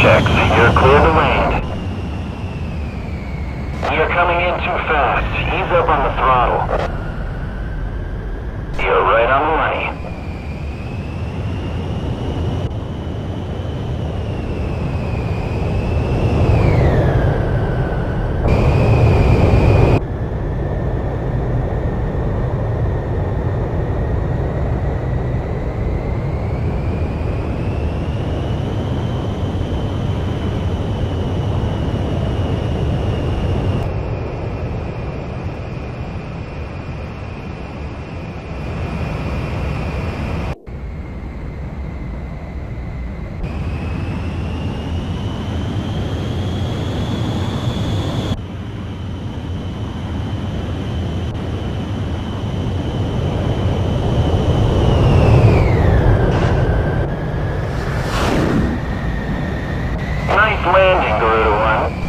checks. You're clear to land. You're coming in too fast. Ease up on the throttle. landing, Garuda 1.